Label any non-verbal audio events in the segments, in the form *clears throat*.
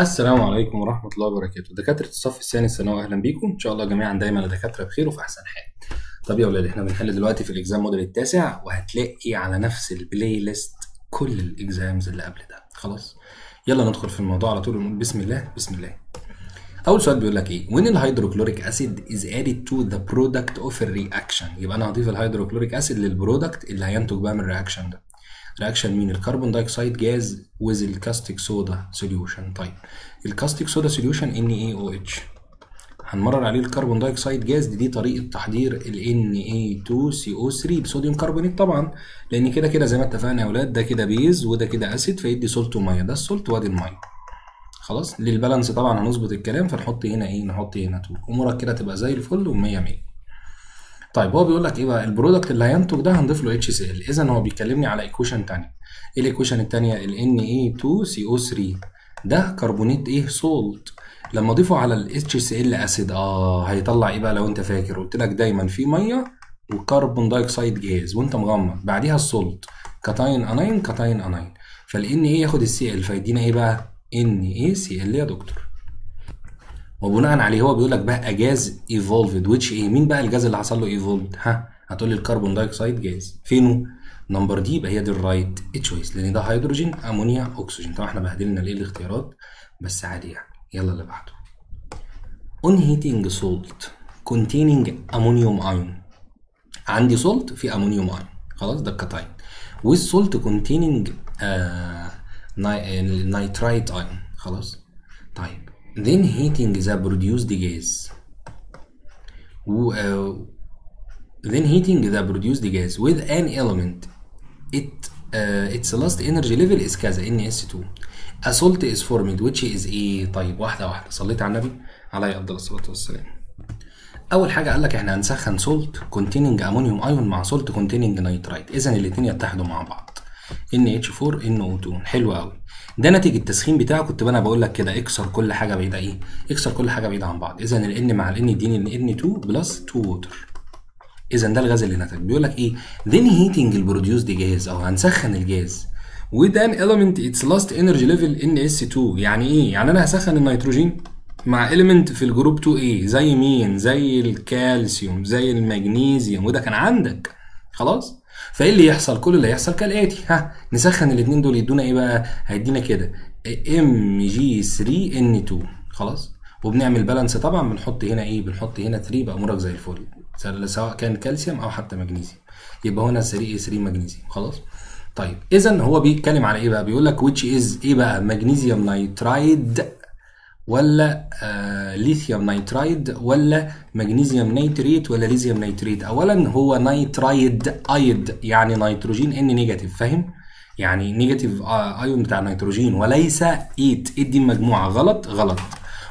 السلام عليكم ورحمة الله وبركاته. دكاترة الصف الثاني الثانوي أهلا بيكم. إن شاء الله جميعا دايما دكاترة بخير وفي أحسن حال. طب يا ولاد إحنا بنحل دلوقتي في ال exam model التاسع وهتلاقي على نفس ال playlist كل ال exams اللي قبل ده. خلاص يلا ندخل في الموضوع على طول ونقول بسم الله بسم الله. أول سؤال بيقول لك إيه؟ When ال hydrochloric acid is added to the product of a reaction. يبقى أنا هضيف ال hydrochloric acid لل product اللي هينتج بقى من ال reaction ده. reaction مين ال carbon dioxide gas with ال caustic soda solution طيب ال caustic soda solution NaOH هنمرر عليه ال carbon dioxide gas دي, دي طريقة تحضير ال Na2CO3 ب sodium carbonate طبعا لأن كده كده زي ما اتفقنا يا أولاد ده كده base وده كده acid فيدي salt وميه ده ال salt وادي الميه خلاص؟ لل balance طبعا هنظبط الكلام فنحط هنا إيه؟ نحط هنا 2 أمورك كده تبقى زي الفل و100 100 طيب هو بيقول لك إيه بقى؟ ال product اللي هينتج ده هنضيف له اتش سي ال اذا هو بيكلمني على equation ثانية إيه ال equation الثانية ال Na2CO3 ده كربونات إيه salt لما أضيفه على ال HCl acid آه هيطلع إيه بقى لو أنت فاكر؟ قلت لك دايما في مية و carbon dioxide gas وأنت مغمض. بعديها ال salt cation anion cation anion فال Na ياخد ال Cl فيدينا إيه بقى؟ NaCl يا دكتور. وبناء عليه هو بيقول لك بقى gas evolved which إيه؟ مين بقى الجاز اللي حصل له evolved ها هتقول لي ال carbon dioxide gas. فينه number D يبقى هي دي ال right choice لأن ده هيدروجين أمونيا أكسجين. طبعا إحنا بهدلنا الايه الاختيارات؟ بس عادي يعني. يلا اللي بعده. On heating salt containing ammonium ion. عندي salt في ammonium ion خلاص ده الكاتاين. Containing uh, nitrite ion. خلاص؟ طيب. Then heating the produced gas و, uh, then heating the produced gas with an element it uh, its last energy level is كذا NS2 a salt is formed which is إيه طيب واحدة واحدة صليت على النبي عليه افضل الصلاه والسلام اول حاجة قال لك إحنا هنسخن salt containing ammonium ion مع salt containing nitrite اذا الاثنين يتحدوا مع بعض NH4 NO2 حلو قوي ده ناتج التسخين بتاعه. كنت أنا بقول لك كده اكسر كل حاجة بعيدة إيه؟ اكسر كل حاجة بعيدة عن بعض. إذا ال N مع ال N يديني ال N2 plus 2 water إذا ده الغاز اللي نتج. بيقول لك إيه؟ then heating ال produced gas أو هنسخن ال gas. with an element its last energy level NS2 يعني إيه؟ يعني أنا هسخن النيتروجين مع element في ال group 2A زي مين؟ زي الكالسيوم زي المغنيسيوم وده كان عندك. خلاص؟ فايه اللي يحصل؟ كل اللي هيحصل كالآتي. ها نسخن الاثنين دول يدونا إيه بقى؟ هيدينا كده. Mg 3 N 2 خلاص؟ وبنعمل balance طبعا بنحط هنا إيه؟ بنحط هنا 3 بقى زي الفل. سواء كان كالسيوم أو حتى مغنيسيوم يبقى هنا 3 3 مغنيسيوم خلاص؟ طيب اذا هو بيتكلم على إيه بقى؟ بيقول لك which is إيه بقى؟ magnesium nitride ولا آه lithium nitride ولا magnesium nitrate ولا lithium nitrate اولا هو nitride ide يعني نيتروجين N negative فاهم؟ يعني negative ion بتاع نيتروجين وليس ate ate دي مجموعة؟ غلط غلط.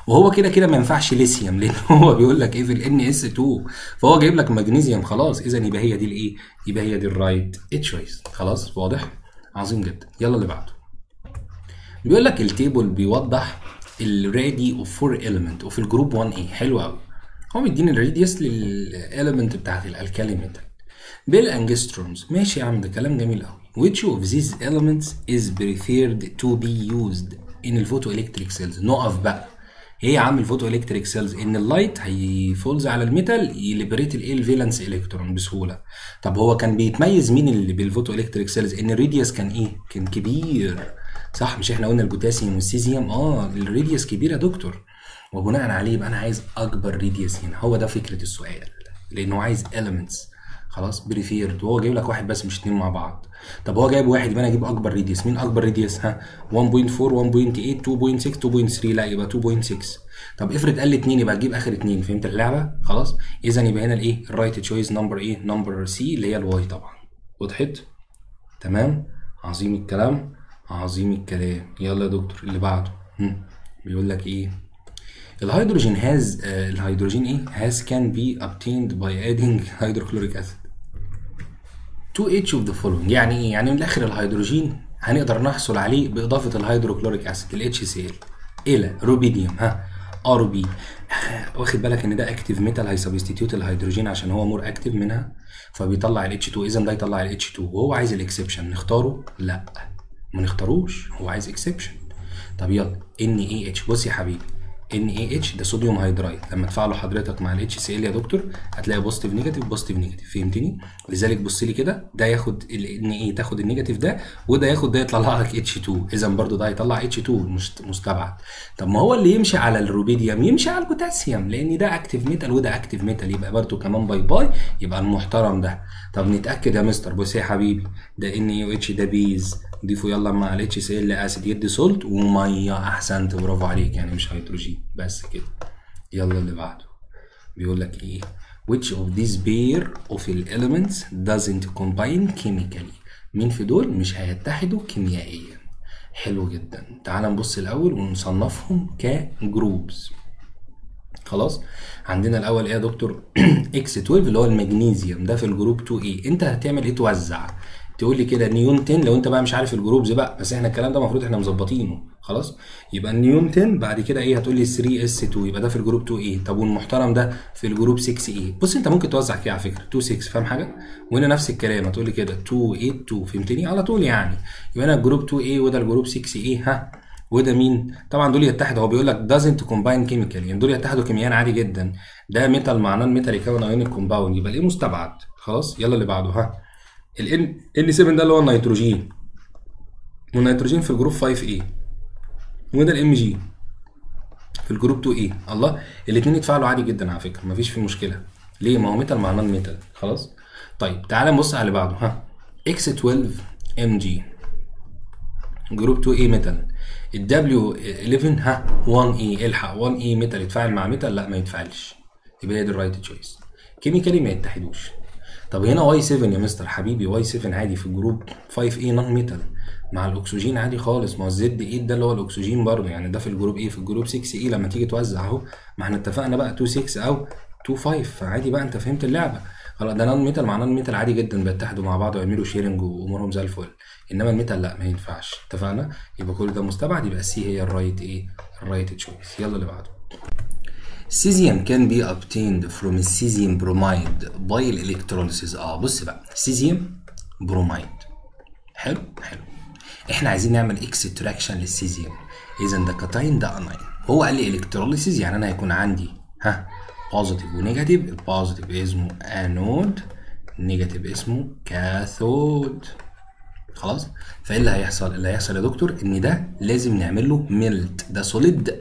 وهو كده كده ما ينفعش ليثيوم لأن *laughs* هو بيقول لك إيه في ال ns 2 فهو جايب لك مغنيسيوم خلاص. اذا يبقى هي دي الايه يبقى هي دي ال right choice خلاص واضح؟ عظيم جدا. يلا اللي بعده. بيقول لك ال table بيوضح ال radii of 4 element وفي ال group 1 إيه حلو قوي هو مديني ال radius لل element بتاعت ال alkali metal بال angstroms. ماشي يا عم ده كلام جميل قوي which of these elements is preferred to be used in ال photoelectric cells نقف بقى. إيه يا عم ال photoelectric cells إن ال light هي falls على ال metal ي liberate الايه ال valence electron بسهولة. طب هو كان بيتميز مين اللي بال photoelectric cells إن ال radius كان إيه؟ كان كبير. صح مش إحنا قلنا البوتاسيوم والسيزيوم؟ آه ال radius كبير يا دكتور. وبناء عليه يبقى أنا عايز أكبر radius هنا. هو ده فكرة السؤال لأنه عايز elements. خلاص preferred وهو جايب لك واحد بس مش اتنين مع بعض. طب هو جايب واحد يبقى أنا أجيب أكبر radius مين أكبر radius ها 1.4 1.8 2.6 2.3 لا يبقى 2.6 طب افرض قال لي 2 يبقى تجيب آخر 2 فهمت اللعبة؟ خلاص. اذا يبقى هنا الإيه؟ ال right choice number إيه number C اللي هي ال Y طبعا. وضحت تمام. عظيم الكلام. عظيم الكلام. يلا يا دكتور اللي بعده. بيقول لك إيه؟ ال hydrogen has آه الهيدروجين إيه؟ has can be obtained by adding *laughs* hydrochloric acid to each of the following. يعني إيه؟ يعني من الآخر الهيدروجين هنقدر نحصل عليه بإضافة ال hydrochloric acid ال HCl إلى روبيديوم. ها. Rb واخد بالك إن ده active metal هي substitute الهيدروجين عشان هو more active منها فبيطلع ال H2 اذا ده يطلع ال H2 وهو عايز ال exception نختاره؟ لا. ما نختاروش هو عايز exception طب يلا ان اي اتش بص يا حبيبي ان اي اتش ده sodium hydride لما تفعله حضرتك مع الاتش سي ال يا دكتور هتلاقي positive negative positive negative فهمتني؟ لذلك بص لي كده ده ياخد ال Na تاخد ال negative ده وده ياخد ده يطلع لك H 2 اذا برضو ده هيطلع H 2 مست- مستبعد. طب ما هو اللي يمشي على الروبيديوم يمشي على البوتاسيوم لأن ده active metal وده active metal يبقى برضو كمان bye bye يبقى المحترم ده. طب نتأكد يا مستر بص يا حبيبي ده NaH ده base ضيفه يلا مع ال HCl acid يدي salt وميه أحسنت برافو عليك يعني مش هيدروجين بس كده. يلا اللي بعده. بيقول لك إيه؟ Which of these pair of elements doesn't combine chemically مين في دول مش هيتحدوا كيميائيا؟ حلو جدا. تعال نبص الأول ونصنفهم ك groups. خلاص؟ عندنا الأول إيه يا دكتور؟ *clears throat* X 12 اللي هو المغنيسيوم ده في ال group 2 A أنت هتعمل إيه؟ توزع. تقول لي كده نيون 10 لو انت بقى مش عارف ال groups بقى بس إحنا الكلام ده المفروض إحنا مظبطينه خلاص؟ يبقى النيون 10 بعد كده إيه هتقول لي 3 s 2 يبقى ده في ال group 2 A طب والمحترم ده في ال group 6 A بص انت ممكن توزع كده على فكرة 2 6 فاهم حاجة؟ وهنا نفس الكلام هتقول لي كده 2 8 2 فهمتني؟ على طول يعني. يبقى هنا ال group 2 A وده ال group 6 A ها؟ وده مين؟ طبعا دول يتحدوا. هو بيقول لك doesn't combine chemically يعني دول يتحدوا كيميائيا عادي جدا. ده metal مع non-metal يكون compound يبقى ال A مستبعد؟ خلاص يلا اللي بعده. ها؟ ال N 7 ده اللي هو النيتروجين. والنيتروجين في ال group 5 A. وده ال Mg في ال group 2 A الله. الاثنين يتفاعلوا عادي جدا على فكرة. مفيش في مشكلة. ليه؟ ما هو metal مع non-metal خلاص؟ طيب تعالى نبص على اللي بعده. ها. X 12 Mg group 2 A metal ال W 11 ها. 1 A الحق. 1 A metal يتفاعل مع metal لا ما يتفاعلش. يبقى هي دي ال right choice chemically ما يتحدوش. طب هنا Y 7 يا مستر حبيبي Y 7 عادي في ال group 5 A non-metal مع الأكسجين عادي خالص ما هو ال Z 8 ده اللي هو الأكسجين برضه يعني ده في ال group إيه في ال group 6 A لما تيجي توزع أهو ما إحنا اتفقنا بقى 2 6 أو 2 5 فعادي بقى انت فهمت اللعبة. خلاص ده non-metal مع non-metal عادي جدا بيتحدوا مع بعض ويعملوا sharing وأمورهم زي الفل. إنما ال metal لا ما ينفعش. اتفقنا؟ يبقى كل ده مستبعد يبقى ال C هي ال right إيه ال right choice يلا اللي بعده. Cesium can be obtained from cesium bromide by electrolysis آه بص بقى. cesium bromide. حلو حلو. إحنا عايزين نعمل extraction لل cesium اذا ده كاتاين ده anion هو قال لي electrolysis يعني أنا هيكون عندي ها positive و negative ال positive اسمه anode negative اسمه cathode خلاص؟ فإيه اللي هيحصل؟ اللي هيحصل يا دكتور إن ده لازم نعمل له melt ده solid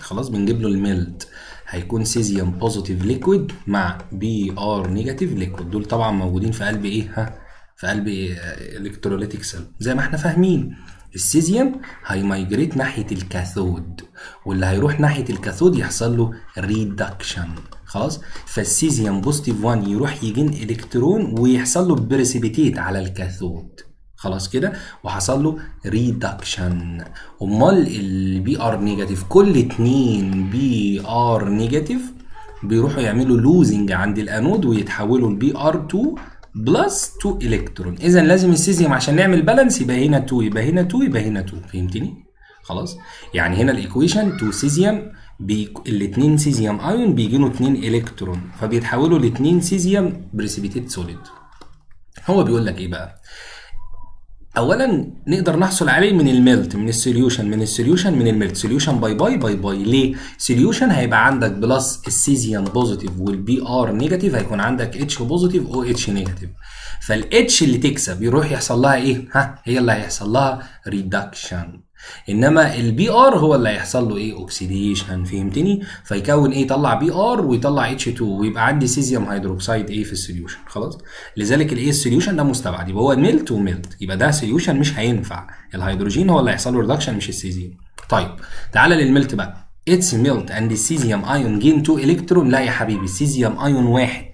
خلاص؟ بنجيب له ال melt هيكون cesium positive liquid مع Br negative liquid دول طبعا موجودين في قلب إيه؟ ها؟ في قلب electrolytic cell زي ما إحنا فاهمين ال cesium هي migrate ناحية ال cathode واللي هيروح ناحية ال cathode يحصل له reduction خلاص؟ فال cesium positive 1 يروح يجين الكترون ويحصل له precipitate على ال cathode. خلاص كده وحصل له reduction امال ال Br negative كل اتنين Br negative بيروحوا يعملوا losing عند الانود ويتحولوا ل Br 2 plus 2 الكترون اذا لازم السيزيوم عشان نعمل balance يبقى هنا 2 يبقى هنا 2 يبقى هنا 2 فهمتني؟ خلاص؟ يعني هنا ال equation 2 سيزيوم بي... الاثنين cesium ion بيجينوا 2 الكترون فبيتحولوا ل 2 cesium precipitate solid هو بيقول لك إيه بقى؟ اولا نقدر نحصل عليه من ال melt من ال solution من ال solution من ال melt. solution bye bye bye bye. ليه؟ solution هيبقى عندك plus ال cesium positive وال Br negative هيكون عندك H positive أو OH negative. فال H اللي تكسب يروح يحصل لها إيه؟ ها؟ هي اللي هيحصل لها reduction إنما ال Br هو اللي هيحصل له إيه؟ oxidation فهمتني؟ فيكون إيه؟ يطلع Br ويطلع H 2 ويبقى عندي cesium hydroxide إيه في ال solution خلاص؟ لذلك ال A ال solution ده مستبعد يبقى هو melt و melt يبقى ده solution مش هينفع. الهيدروجين هو اللي هيحصل له reduction مش السيزيوم طيب تعالى لل melt بقى. its melt and ال cesium ion gain 2 الكترون لا يا حبيبي ال cesium ion واحد.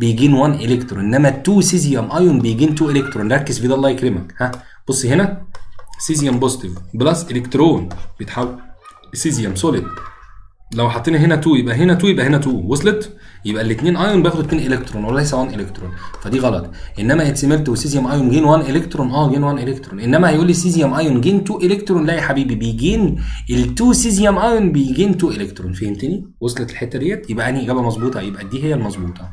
بيجين 1 الكترون إنما 2 cesium ion بيجين 2 الكترون ركز في ده الله يكرمك. ها بص هنا. cesium positive plus electron بيتحول cesium solid لو حطينا هنا 2 يبقى هنا 2 يبقى هنا 2 وصلت؟ يبقى الاثنين ايون بياخدوا 2 الكترون وليس 1 الكترون فدي غلط. إنما its melt و cesium ion gain 1 الكترون آه gain 1 الكترون إنما هيقول لي cesium ion gain 2 الكترون لا يا حبيبي بيجين ال2 cesium ion بيجين 2 الكترون فهمتني؟ وصلت الحتة ديت؟ يبقى أنهي إجابة مظبوطة؟ يبقى دي هي المظبوطة.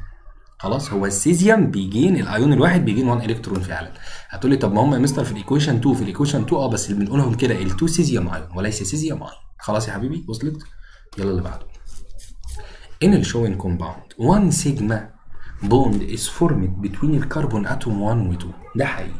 خلاص هو السيزيوم بيجين الأيون الواحد بيجين 1 إلكترون فعلا. هتقول لي طب ما هم يا مستر في ال equation 2 في ال equation 2 آه بس اللي بنقولهم كده ال2 cesium ion وليس cesium ion. خلاص يا حبيبي وصلت؟ يلا اللي بعده. Showing compound one sigma bond is formed between the carbon atom 1 و 2 ده حقيقي.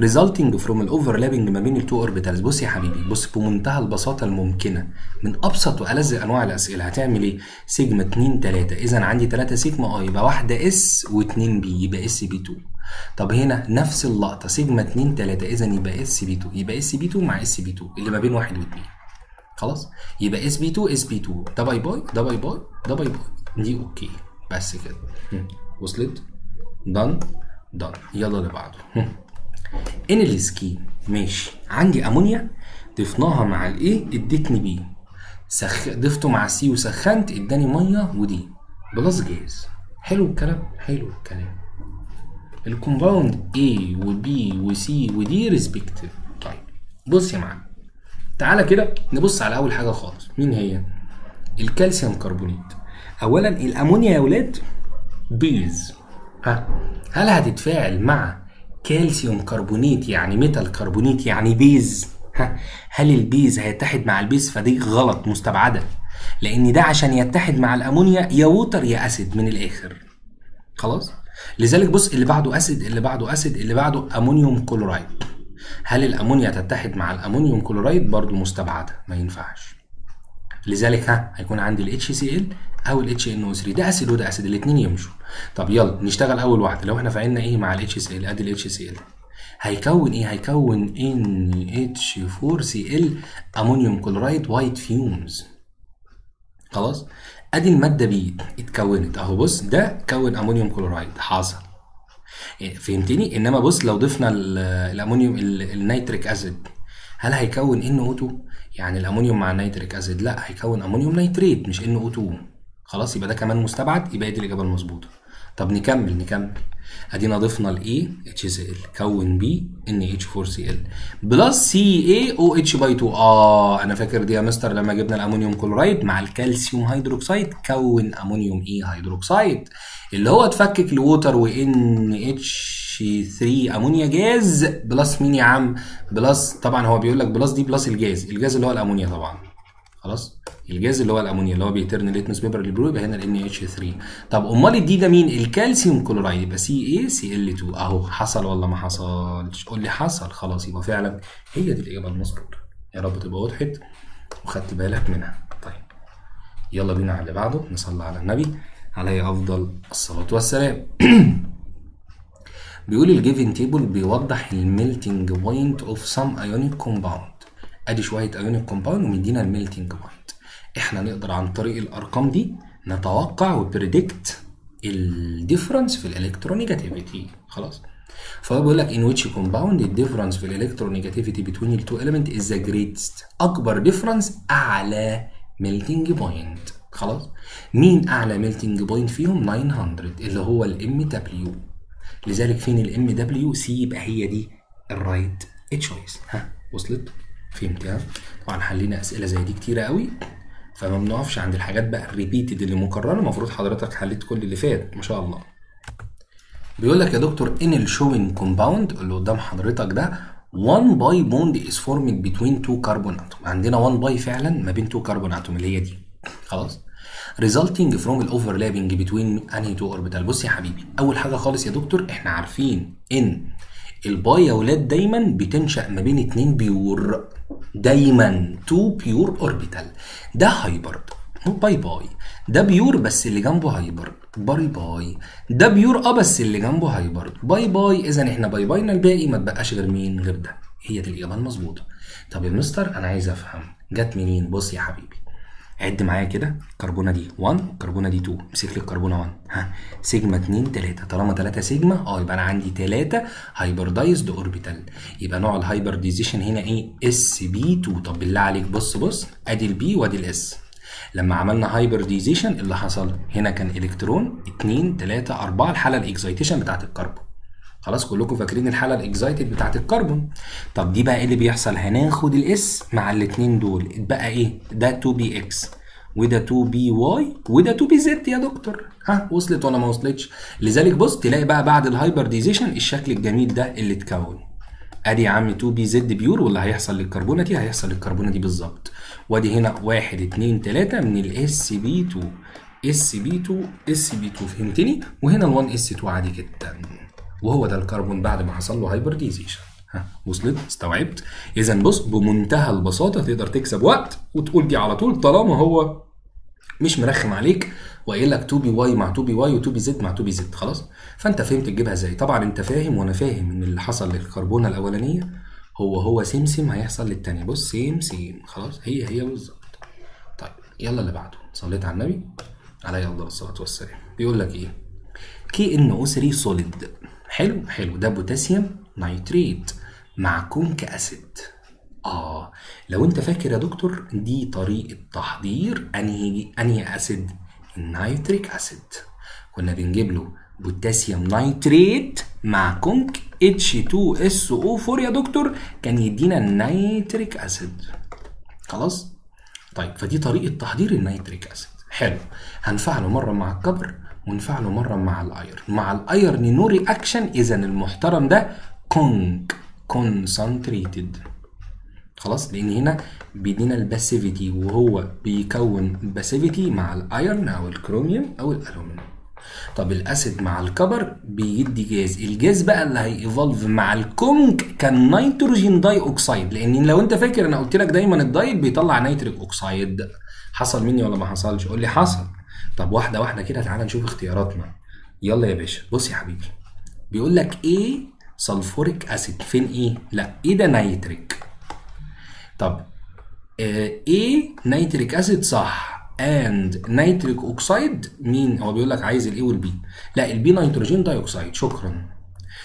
Resulting from ال overlapping ما بين ال two orbitals بص يا حبيبي بص بمنتهى البساطة الممكنة. من أبسط وألذ أنواع الأسئلة. هتعمل إيه؟ سيجما 2 3 اذا عندي 3 سيجما آه يبقى واحدة s و2 p يبقى sp 2 طب هنا نفس اللقطة. سيجما 2 3 اذا يبقى sp 2 يبقى sp 2 مع sp 2 اللي ما بين 1 و2 خلاص؟ يبقى sp 2 sp 2 ده bye bye ده bye bye ده bye bye. دي okay. بس كده. وصلت؟ done done يلا اللي بعده إن ال scheme ماشي. عندي أمونيا ضفناها مع الإيه؟ إدتني B سخ... ضفته مع C وسخنت إداني مية و D. plus gas حلو الكلام حلو الكلام. ال compound A و B و C و D respective طيب بص يا معلم. تعالى كده نبص على أول حاجة خالص. مين هي؟ ال calcium carbonate. اولا الأمونيا يا ولاد base. ها هل هتتفاعل مع calcium carbonate يعني metal carbonate يعني base. ها؟ هل ال base هيتحد مع ال base؟ فدي غلط مستبعدة. لأن ده عشان يتحد مع الأمونيا يا water يا acid من الآخر. خلاص؟ لذلك بص اللي بعده acid اللي بعده acid اللي بعده ammonium chloride. هل الأمونيا تتحد مع ال ammonium chloride؟ برضو مستبعدة ما ينفعش. لذلك ها هيكون عندي ال HCl أو ال HNO3 ده acid وده acid الاثنين يمشوا. طب يلا نشتغل أول واحدة. لو إحنا فعلنا A مع ال HCl أدي ال HCl هيكون إيه؟ هيكون NH4Cl ammonium chloride white fumes خلاص؟ أدي المادة B اتكونت. أهو بص ده كون ammonium chloride حاصل فهمتني؟ إنما بص لو ضفنا ال ammonium ال nitric acid هل هيكون NO2 يعني الأمونيوم مع ال nitric acid؟ لا هيكون ammonium nitrate مش NO2 خلاص يبقى ده كمان مستبعد يبقى دي الإجابة المظبوطة. طب نكمل نكمل. أدينا ضفنا ال A HCl كون B NH4Cl plus CaOH by 2 آه أنا فاكر دي يا مستر لما جبنا ال ammonium chloride مع ال calcium hydroxide كون أمونيوم اي هيدروكسيد اللي هو اتفكك ل water و NH3 ammonia gas plus مين يا عم plus طبعا هو بيقول لك plus D plus ال gas. ال gas اللي هو الأمونيا طبعا. خلاص؟ الجاز اللي هو الأمونيا اللي هو بي turn litmus paper لل blue يبقى هنا ال NH3 طب أمال ال D ده مين؟ ال calcium chloride. يبقى CaCl2 أهو حصل ولا ما حصلش؟ قول لي حصل. خلاص يبقى فعلا هي دي الإجابة المظبوطة. يا رب تبقى وضحت وخدت بالك منها. طيب. يلا بينا على اللي بعده. نصلي على النبي. عليه أفضل الصلاة والسلام. *clears throat* بيقول ال given table بيوضح ال melting point of some ionic compound ادي شوية ionic compound ومدينا ال melting point إحنا نقدر عن طريق الأرقام دي نتوقع و predict ال difference في ال electronegativity خلاص؟ فهو بيقول لك in which compound the difference في ال electronegativity between the two element is the greatest. أكبر difference أعلى melting point خلاص؟ مين أعلى melting point فيهم؟ 900 اللي هو ال MW لذلك فين ال MW C يبقى هي دي ال right choice ها وصلت؟ فهمتها طبعا حلينا أسئلة زي دي كتيرة قوي فما بنقفش عند الحاجات بقى ال repeated اللي مكررة. المفروض حضرتك حليت كل اللي فات ما شاء الله. بيقول لك يا دكتور in ال shown compound اللي قدام حضرتك ده 1 pi bond is formed between two carbon atom عندنا 1 pi فعلا ما بين two carbon atom اللي هي دي. خلاص؟ Resulting from ال overlapping between انهي two orbital بص يا حبيبي أول حاجة خالص يا دكتور إحنا عارفين إن ال pi يا ولاد دايما بتنشأ ما بين اتنين pure دايما two pure orbital ده hybrid مو bye bye. ده pure بس اللي جنبه hybrid bye bye. ده pure آه بس اللي جنبه hybrid bye bye اذا إحنا bye bye نا الباقي ما تبقاش غير مين؟ غير ده. هي دي الإجابة المظبوطة. طب يا مستر أنا عايز أفهم. جت منين؟ بص يا حبيبي. عد معايا كده. كربونة دي 1 كربونة دي 2 امسك لي الكربونة 1 ها سيجما 2 3 طالما 3 سيجما آه يبقى أنا عندي 3 hybridized orbital يبقى نوع ال hybridization هنا إيه؟ sp 2 طب بالله عليك بص بص. أدي ال P وأدي ال S لما عملنا hybridization اللي حصل؟ هنا كان إلكترون 2 3 4 الحالة ال excitation بتاعت الكربون خلاص كلكم فاكرين الحالة ال excited بتاعت الكربون. طب دي بقى إيه اللي بيحصل؟ هناخد ال S مع الاثنين دول. اتبقى إيه؟ ده 2 px وده 2 py وده 2 pz يا دكتور. ها وصلت ولا ما وصلتش؟ لذلك بص تلاقي بقى بعد ال hybridization الشكل الجميل ده اللي اتكون. أدي يا عم 2 pz pure واللي هيحصل للكربونة دي هيحصل للكربونة دي بالظبط. وأدي هنا 1 2 3 من ال sp 2 sp 2 sp 2 فهمتني؟ وهنا ال1 s 2 عادي جدا. وهو ده الكربون بعد ما حصل له hybridization ها وصلت استوعبت. إذا بص بمنتهى البساطة تقدر تكسب وقت وتقول دي على طول طالما هو مش مرخم عليك وقايل لك 2 py مع 2 py و2 pz مع 2 pz خلاص؟ فأنت فهمت تجيبها إزاي. طبعا أنت فاهم وأنا فاهم إن اللي حصل للكربونة الأولانية هو هو same same هيحصل للتانية. بص same same خلاص؟ هي هي بالظبط. طيب يلا اللي بعده. صليت على النبي؟ عليه الصلاة والسلام. بيقول لك إيه؟ KNO 3 solid حلو حلو. ده potassium nitrate مع conc acid آه. لو أنت فاكر يا دكتور دي طريقة تحضير أنهي أنهي acid؟ ال nitric acid. كنا بنجيب له potassium nitrate مع conc H2SO4 يا دكتور كان يدينا ال nitric acid خلاص؟ طيب فدي طريقة تحضير ال nitric acid حلو. هنفعله مرة مع ال copper ونفعله مرة مع ال iron مع ال iron no reaction اذا المحترم ده conc concentrated خلاص؟ لأن هنا بيدينا ال passivity وهو بيكون passivity مع ال iron أو الكروميوم أو الألومنيوم. طب ال acid مع ال copper بيدي gas. ال gas بقى اللي هي evolve مع ال conc كان nitrogen dioxide لأن لو أنت فاكر أنا قلت لك دايما الدايت بيطلع nitric oxide. حصل مني ولا ما حصلش؟ قول لي حصل. طب واحدة واحدة كده تعالى نشوف اختياراتنا. يلا يا باشا بص يا حبيبي. بيقول لك إيه sulfuric acid فين إيه لا إيه ده نيتريك طب إيه nitric acid صح. and nitric oxide مين هو بيقول لك عايز ال A وال B لا ال B nitrogen dioxide شكرا.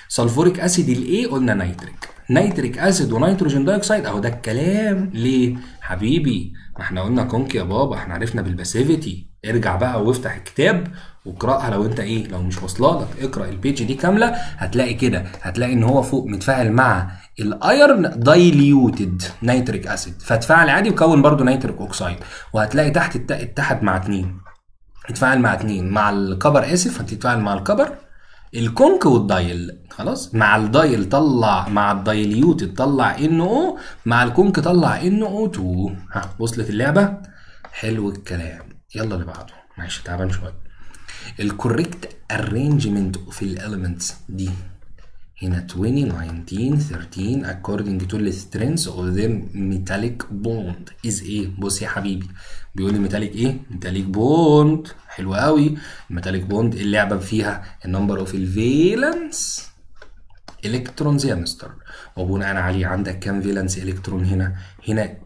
sulfuric acid ال A قلنا nitric nitric acid و nitrogen dioxide أهو ده الكلام. ليه؟ حبيبي ما إحنا قلنا conc يا بابا إحنا عرفنا بال passivity ارجع بقى وافتح الكتاب واقراها لو انت إيه لو مش واصله لك اقرأ ال page دي كاملة هتلاقي كده هتلاقي ان هو فوق متفاعل مع ال iron diluted nitric acid فاتفاعل عادي وكون برضو nitric oxide وهتلاقي تحت اتحد مع اتنين. اتفاعل مع اتنين. مع ال copper آسف هتتفاعل مع ال copper. ال conc وال dil خلاص؟ مع ال dil طلع مع ال diluted طلع NO مع ال conc طلع NO 2 ها وصلت اللعبة. حلو الكلام. يلا اللي بعده. معلش تعبان شوية ال correct arrangement of ال elements دي هنا 20 19 13 according to the strength of the metallic bond. Is إيه بص يا حبيبي. بيقول لي metallic إيه metallic bond. حلو قوي. metallic bond اللعبة فيها ال number of ال valence electrons يا مستر وبناء عليه عندك كام valence electron هنا؟ هنا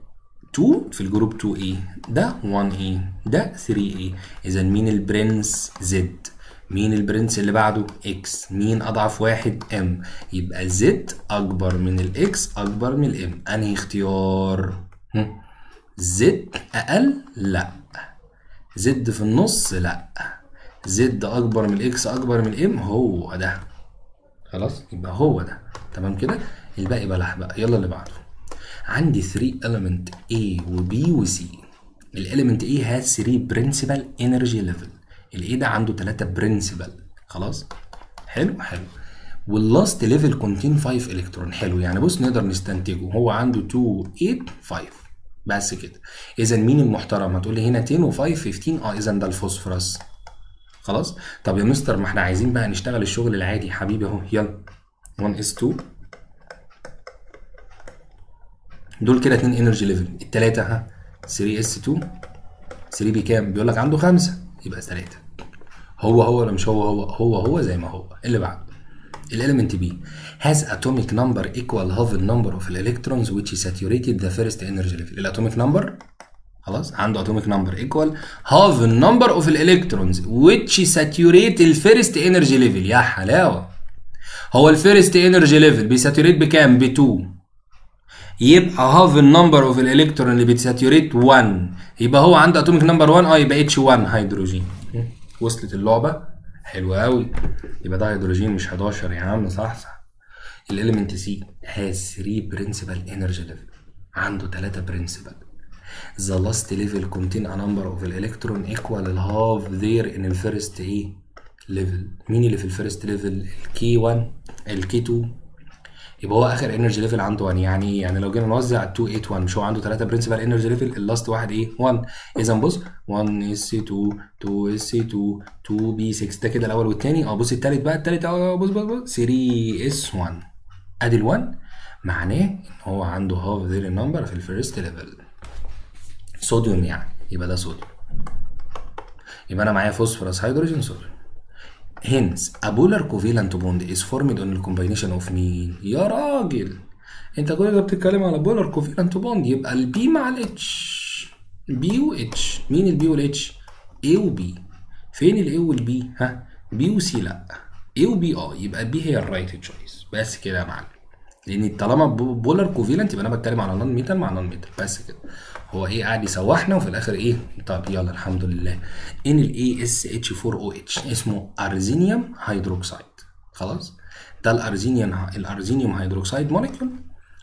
2 في ال group 2 a. ده 1 a. ده 3 a. إذا مين البرنس Z مين البرنس اللي بعده X مين أضعف واحد M يبقى Z أكبر من ال X أكبر من ال M أنهي اختيار. Z أقل؟ لأ. Z في النص؟ لأ. Z أكبر من ال X أكبر من ال M هو ده. خلاص؟ يبقى هو ده. تمام كده؟ الباقي بلح بقى. يلا اللي بعده. عندي 3 element A و B و C. ال element A has 3 principal energy level. ال A ده عنده 3 principal خلاص؟ حلو حلو. وال last level contain 5 الكترون حلو. يعني بص نقدر نستنتجه. هو عنده 2 8 5 بس كده. اذا مين المحترم؟ هتقول لي هنا 10 و5 15 آه اذا ده الفوسفورس خلاص؟ طب يا مستر ما إحنا عايزين بقى نشتغل الشغل العادي. حبيبي أهو يلا. 1 s 2 دول كده 2 energy level الثلاثه ها 3 s 2 3 بكام بيقول لك عنده 5 يبقى 3 هو هو ولا مش هو هو هو هو زي ما هو اللي بعد ال element B has atomic number equal half the number of electrons which saturated the first energy level ال atomic number خلاص عنده number equal half the number of electrons which the first energy level يا حلاوه هو ال first energy level بي saturate بكام ب 2 يبقى half ال number of ال electron اللي بت saturate 1 يبقى هو عنده atomic number 1 آه يبقى H 1 هيدروجين وصلت اللعبة. حلوة قوي يبقى ده هيدروجين مش 11 يا عم صح صح. ال element C has 3 principal energy level عنده 3 principal last level contain a number of electron equal half their in the first إيه level. مين اللي في ال first level ال K 1 ال K 2 يبقى هو آخر energy level عنده 1 يعني يعني لو جينا نوزع 2 8 1 مش هو عنده 3 principal energy level ال last واحد إيه؟ 1 إذا بص 1 s 2 2 s 2 2 p 6 ده كده الأول والثاني آه بص الثالث بقى. الثالث آه بص بص بص. 3 s 1 أدي ال 1 معناه إن هو عنده half their number في ال first level صوديوم يعني. يبقى ده صوديوم يبقى أنا معايا فوسفورس هيدروجين صوديوم hence a polar is formed on the combination of مين يا راجل انت كل ده بتتكلم على polar covalent bond يبقى البي مع الاتش بي واتش مين ال P وال H A و B فين ال A وال B ها B و C لا A و B آه يبقى B هي ال right choice بس كده يا معلم لأن طالما polar covalent يبقى أنا بتكلم على non metal مع non metal بس كده هو إيه؟ قاعد يسوحنا وفي الآخر إيه؟ طب يلا الحمد لله. إن الاي اس اتش 4 أو اتش اسمه arsonium hydroxide خلاص؟ ده ال arsonium ال arsonium hydroxide molecule.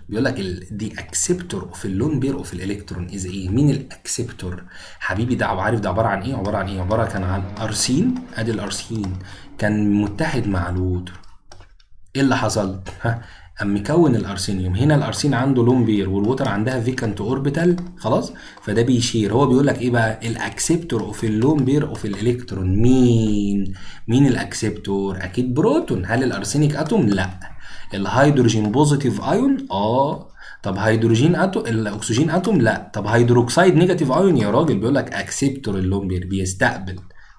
بيقول لك the acceptor of ال lone pair of ال electron is إيه مين ال acceptor حبيبي ده عارف ده عبارة عن إيه؟ عبارة عن إيه؟ عبارة كان عن arsine. ادي ال arsine. كان متحد مع ال water. إيه اللي حصل؟ ها؟ قام مكون ال arsonium. هنا ال arsine عنده lone pair وال water عندها vacant orbital خلاص؟ فده بي share. هو بيقول لك إيه بقى؟ ال acceptor of ال lone pair of ال electron مين؟ مين ال acceptor أكيد بروتون. هل ال arsenic atom؟ لا. ال hydrogen positive ion آه. طب hydrogen atom ال oxygen atom؟ لا. طب hydroxide negative ion يا راجل بيقول لك acceptor ال lone pair بيستقبل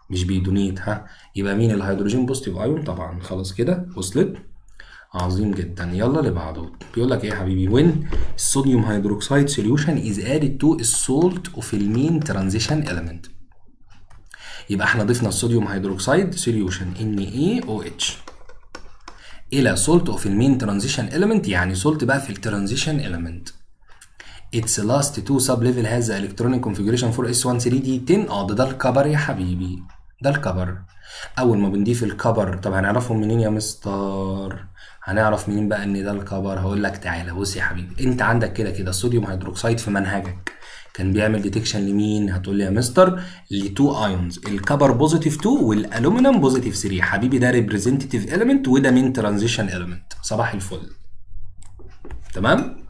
مش بي donate ها؟ يبقى مين ال hydrogen positive ion طبعا. خلاص كده؟ وصلت؟ عظيم جدا. يلا اللي بعده بيقول لك إيه يا حبيبي؟ When ال sodium hydroxide solution is added to ال salt of ال main transition element. يبقى إحنا ضفنا ال sodium hydroxide solution NaOH إلى salt of ال main transition element يعني salt بقى في ال transition element. Its last two sub level has electronic configuration 4S1 3D10 آه ده ده ال copper يا حبيبي. ده ال copper. أول ما بنضيف ال copper طب هنعرفهم منين يا مستر؟ هنعرف منين بقى إن ده ال copper؟ هقول لك تعالى بص يا حبيبي أنت عندك كده كده ال sodium hydroxide في منهجك. كان بيعمل detection لمين؟ هتقول لي يا مستر ل two ions ال copper positive 2 وال aluminium positive 3 حبيبي ده representative element وده main transition element صباح الفل. تمام؟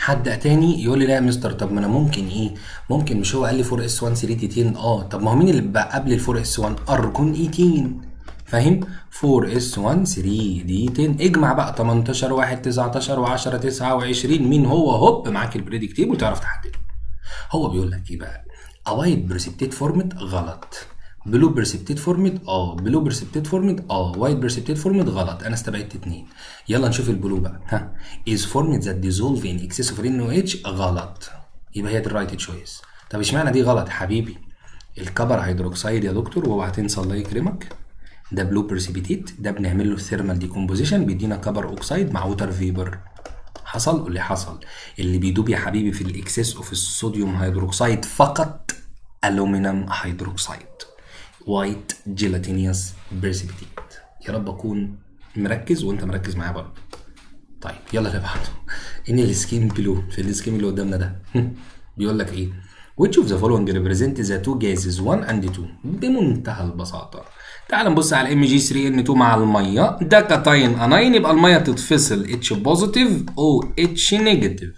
حد تاني يقول لي لا يا مستر طب ما أنا ممكن إيه؟ ممكن مش هو قال لي 4 S 1 3 D 10 آه طب ما هو مين اللي بقى قبل ال 4 S 1 ارجون 18 فاهم؟ 4 S 1 3 D 10 اجمع بقى 18 1 19 و10 29 مين هو؟ هوب معاك ال periodic وتعرف تحدده هو بيقول لك إيه بقى؟ a white precipitate formed غلط. blue precipitate formed آه. blue precipitate formed آه. white precipitate formed غلط. أنا استبعدت اتنين. يلا نشوف ال blue بقى. ها. is formed that dissolve in excess of OH غلط. يبقى هي دي ال right choice طب اشمعنى دي غلط حبيبي؟ ال copper hydroxide يا دكتور تنسى الله يكرمك. ده blue precipitate ده بنعمل له ثيرمال ديكومبوزيشن بيدينا copper oxide مع water vapor حصل؟ اللي حصل. اللي بيدوب يا حبيبي في ال excess of ال sodium hydroxide فقط aluminium hydroxide white gelatinous precipitate يا رب أكون مركز وأنت مركز معايا برضه. طيب يلا اللي بعده in ال scheme below؟ في ال scheme اللي قدامنا ده. *laughs* بيقول لك إيه؟ Which of the following represent the two gases 1 and 2 بمنتهى البساطة. تعال نبص على ال Mg 3 N 2 مع المية. ده cation anion يبقى المية تتفصل. H positive OH negative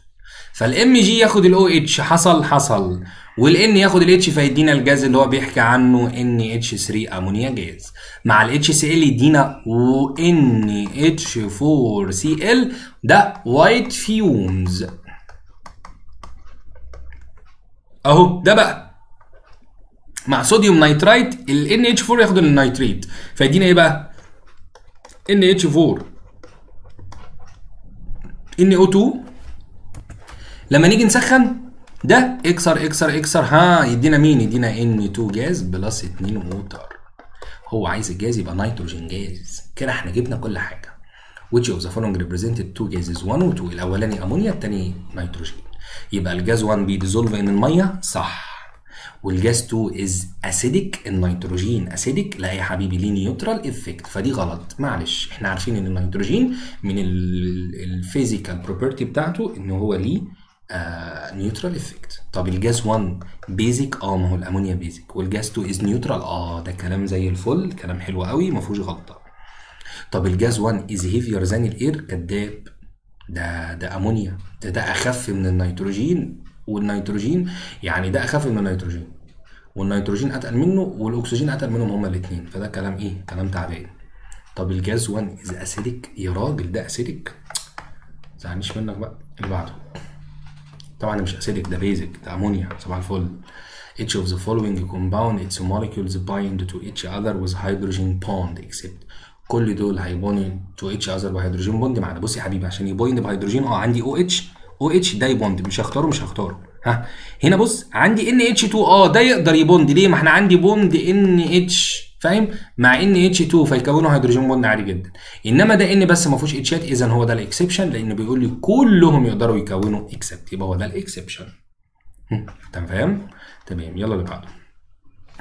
فال Mg ياخد ال OH حصل حصل. وال N ياخد ال H فيدينا الجاز اللي هو بيحكي عنه NH 3 ammonia gas. مع الاتش سي ال يدينا NH 4 Cl ده white fumes أهو ده بقى. مع sodium nitrite ال NH4 ياخد ال nitrite فيدينا إيه بقى؟ NH4 NO2 لما نيجي نسخن ده إكسر إكسر إكسر. ها يدينا مين؟ يدينا N2 جاز plus 2 water. هو عايز الجاز يبقى nitrogen gas. كده إحنا جبنا كل حاجة. Which of the following represented two gases 1 و 2 الأولاني أمونيا الثاني نيتروجين. يبقى الجاز 1 بي dissolve in الميه صح. والجاز 2 is acidic النيتروجين acidic لا يا حبيبي ليه neutral effect فدي غلط. معلش إحنا عارفين إن النيتروجين من ال physical property بتاعته إن هو ليه neutral effect طب الجاز 1 basic آه ما هو الأمونيا basic وال gas 2 is neutral آه ده كلام زي الفل كلام حلو قوي ما فيهوش غلطة. طب الجاز 1 is heavier than ال air كداب ده ده أمونيا. ده ده أخف من النيتروجين. والنيتروجين يعني ده أخف من النيتروجين. والنيتروجين أتقل منه والأكسجين أتقل منهم هما الاثنين فده كلام إيه؟ كلام تعبان. طب الجاز 1 is acidic يا راجل ده acidic زعلنيش منك بقى. اللي بعده. طبعا مش acidic ده basic ده امونيا صباح الفل. Each of the following compound its molecules bind to each other with hydrogen bond except كل دول هي bond to each other ب hydrogen bond معانا. بص يا حبيبي عشان ي bond ب hydrogen آه عندي OH OH ده ي bond. مش هختاره مش هختاره. ها؟ هنا بص عندي NH 2 آه ده يقدر ي bond. ليه؟ ما إحنا عندي bond NH فاهم؟ مع NH 2 فيكونوا hydrogen bond عادي جدا. إنما ده N بس ما فيهوش H ات اذا هو ده ال exception لأن بيقول لي كلهم يقدروا يكونوا except يبقى هو ده ال exception تمام؟ تمام يلا اللي بعده.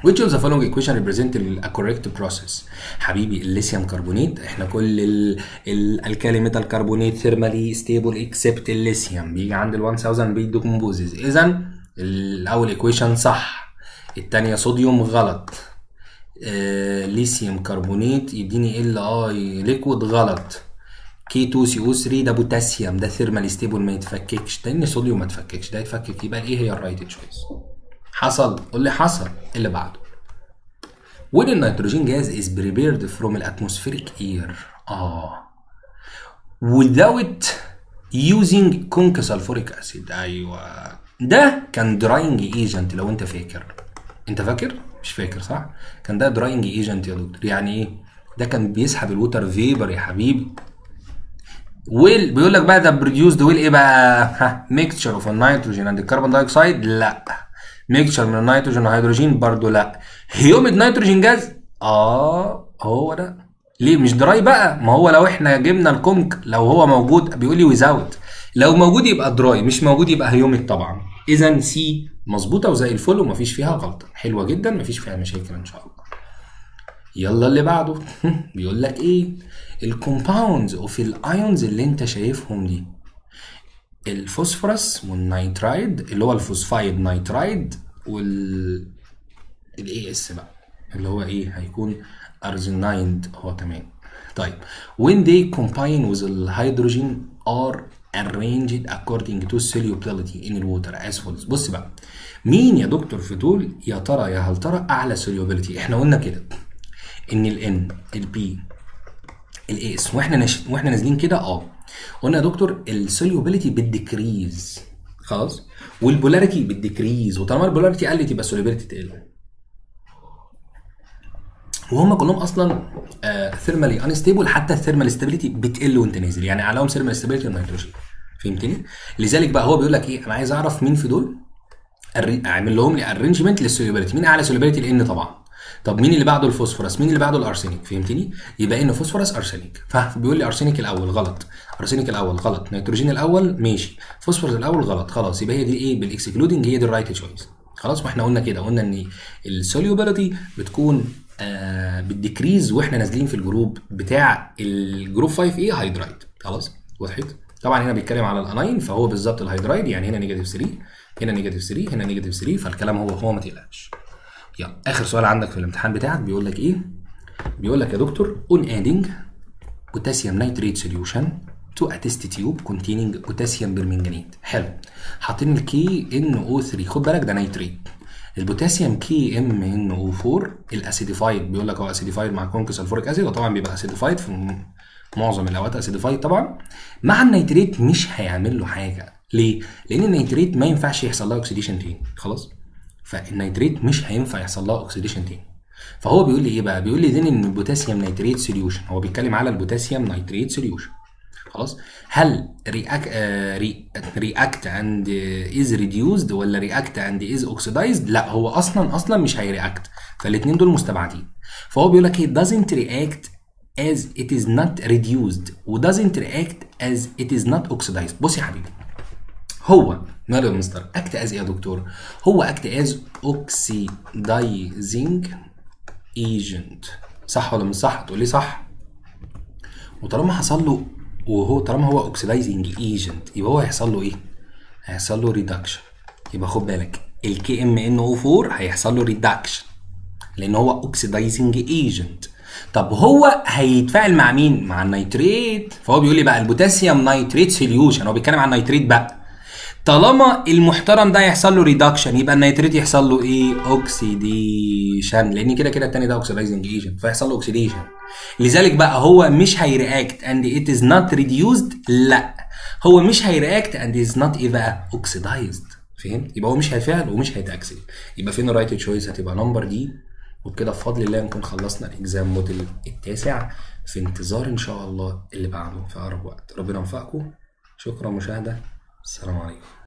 Which of the following equation represent a correct process؟ حبيبي ال lithium carbonate إحنا كل ال ال alkali metal carbonate thermally stable except ال lithium. بيجي عند ال 1000 بي decompose اذا الأول equation صح. الثانية صوديوم غلط. آه lithium carbonate يديني Li liquid غلط. K 2 CO 3 ده بوتاسيوم ده thermally stable ما يتفككش. لأن صوديوم ما يتفككش ده يتفكك. يبقى إيه هي ال right choice حصل. قول لي حصل. اللي بعده؟ When ال nitrogen gas is prepared from atmospheric air آه. Without using conc sulfuric acid أيوه. ده كان drying agent لو أنت فاكر. أنت فاكر؟ مش فاكر صح؟ كان ده drying agent يا دكتور. يعني إيه؟ ده كان بيسحب ال water vapor يا حبيبي will بيقول لك بقى ده produced will إيه بقى؟ ها mixture of ال nitrogen and ال carbon dioxide لا. mixture من النيتروجين والهيدروجين برضو لا. humid nitrogen gas؟ آه هو ده. ليه؟ مش dry بقى. ما هو لو إحنا جبنا ال conc لو هو موجود بيقول لي without لو موجود يبقى dry مش موجود يبقى humid طبعا. اذا C مظبوطة وزي الفل ومفيش فيها غلطة. حلوة جدا مفيش فيها مشاكل إن شاء الله. يلا اللي بعده. *laughs* بيقول لك إيه؟ ال compounds of ال ions اللي أنت شايفهم دي. ال phosphorus وال nitride اللي هو ال phosphide nitride وال ال As بقى اللي هو إيه؟ هيكون arsenide هو تمام. طيب when they combine with hydrogen are arranged according to solubility in water as follows. بص بقى. مين يا دكتور في دول يا ترى يا هل ترى أعلى solubility إحنا قلنا كده. إن ال N ال P ال As. وإحنا نش... وإحنا نازلين كده آه. قلنا يا دكتور ال solubility بال decrease خلاص؟ وال polarity بال decrease وطالما ال polarity قلت يبقى ال solubility تقل. وهم كلهم أصلا thermally unstable حتى ال thermal stability بتقل وانت نازل. يعني اعلاهم thermal stability النيتروجين فهمتني؟ لذلك بقى هو بيقول لك إيه؟ أنا عايز أعرف مين في دول أعمل لهم لي arrangement لل solubility مين أعلى solubility لإن طبعا. طب مين اللي بعده الفوسفورس؟ مين اللي بعده ال arsenic فهمتني؟ يبقى N phosphorus arsenic فبيقول لي arsenic الأول غلط. arsenic الأول غلط. نيتروجين الأول ماشي. فوسفورس الأول غلط. خلاص يبقى هي دي إيه؟ بال excluding هي دي ال right choice خلاص وإحنا قلنا كده. قلنا إن ال solubility بتكون آه بال decrease وإحنا نازلين في ال group بتاع ال group 5 A hydride خلاص؟ وضحت طبعا هنا بيتكلم على ال anion فهو بالظبط ال hydride يعني هنا negative 3 هنا negative 3 هنا negative 3 فالكلام هو هو ما تقلقش. يلا آخر سؤال عندك في الامتحان بتاعك بيقول لك إيه؟ بيقول لك يا دكتور adding potassium nitrate solution to a test tube containing potassium permanganate حلو. حاطين ال KNO 3 خد بالك ده nitrate البوتاسيوم KMnO 4 ال acidified بيقول لك هو acidified مع conc sulfuric acid وطبعا بيبقى acidified في معظم الأوقات acidified طبعا. مع ال nitrate مش هيعمل له حاجة. ليه؟ لأن ال nitrate ما ينفعش يحصل لها oxidation تاني. خلاص؟ فال nitrate مش هينفع يحصل لها oxidation تاني. فهو بيقول لي إيه بقى؟ بيقول لي then ان ال potassium nitrate solution هو بيتكلم على ال potassium nitrate solution خلاص. هل reac react and is reduced ولا react and is oxidized لا هو أصلا أصلا مش هي react فالاثنين دول مستبعدين. فهو بيقول لك إيه؟ doesn't react as it is not reduced و doesn't react as it is not oxidized. بص يا حبيبي. هو ماله يا مستر؟ act as إيه يا دكتور. هو act as oxidizing agent صح ولا مش صح؟ تقول لي صح. وطالما حصل له وهو طالما هو oxidizing agent يبقى هو هيحصل له إيه؟ هيحصل له reduction يبقى خد بالك ال KMnO 4 هيحصل له reduction لأن هو oxidizing agent طب هو هيتفاعل مع مين؟ مع ال nitrate. فهو بيقول لي بقى ال potassium nitrate solution هو بيتكلم عن ال nitrate بقى. طالما المحترم ده يحصل له reduction يبقى ال nitrate يحصل له إيه؟ oxidation لأن كده كده التاني ده oxidizing agent فيحصل له oxidation لذلك بقى هو مش هي react and it is not reduced لا. هو مش هي react and is not إيه بقى oxidized فهمت؟ يبقى هو مش هيفعل ومش هيتاكسد يبقى فين ال right choice هتبقى number D وبكده بفضل الله نكون خلصنا ال exam model التاسع في انتظار إن شاء الله اللي بعده في أقرب وقت. ربنا يوفقكم. شكرا مشاهدة. السلام عليكم.